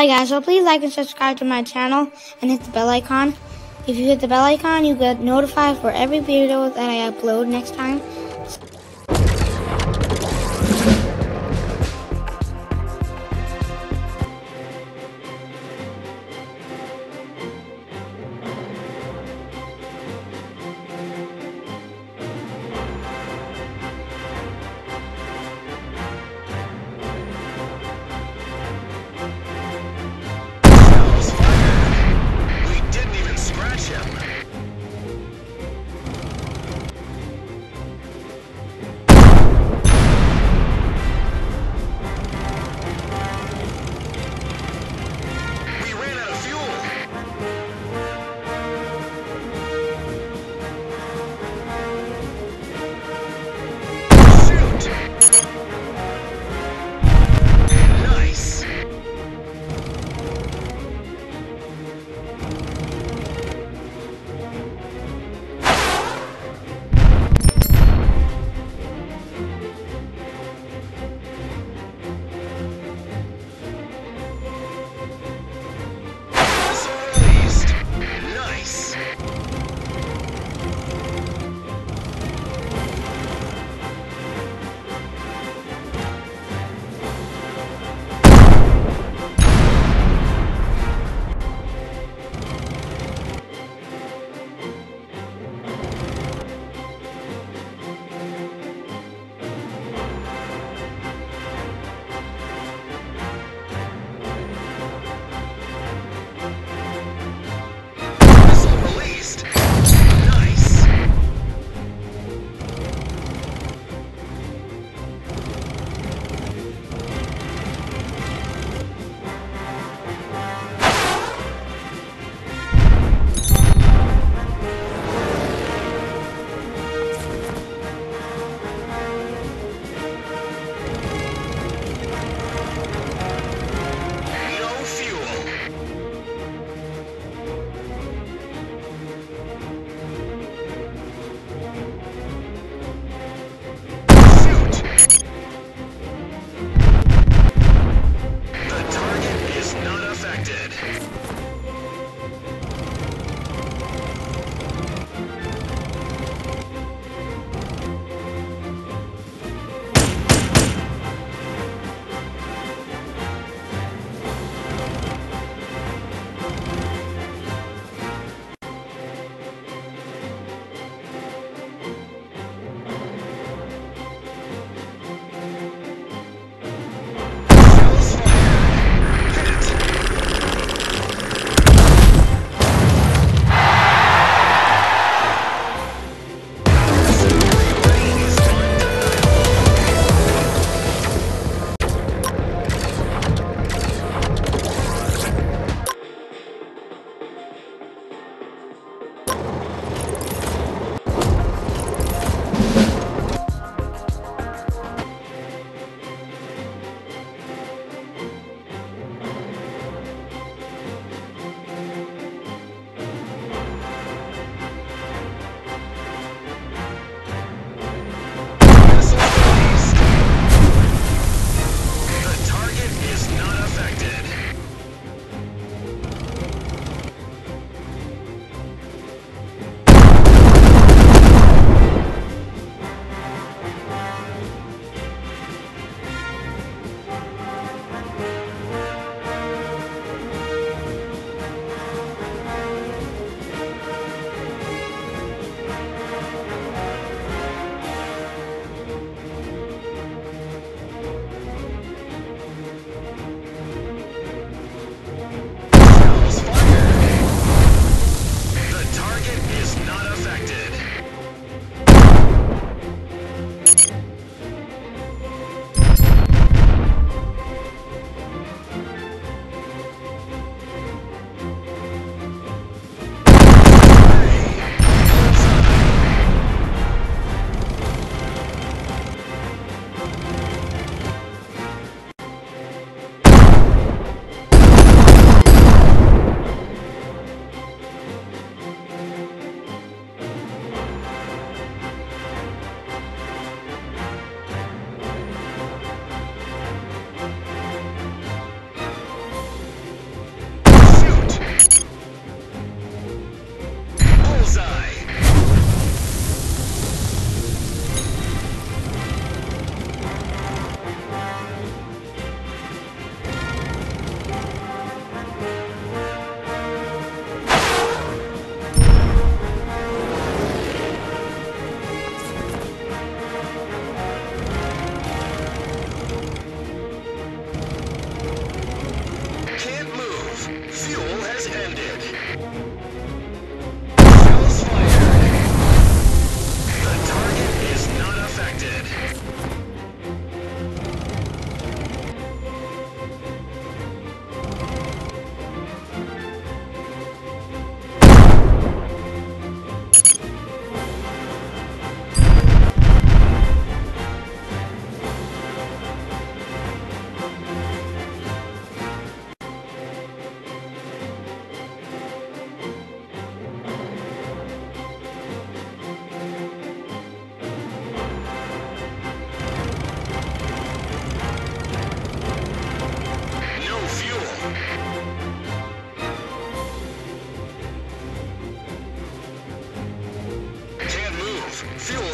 Alright guys, so please like and subscribe to my channel and hit the bell icon. If you hit the bell icon, you get notified for every video that I upload next time.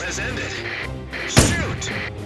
has ended. Shoot!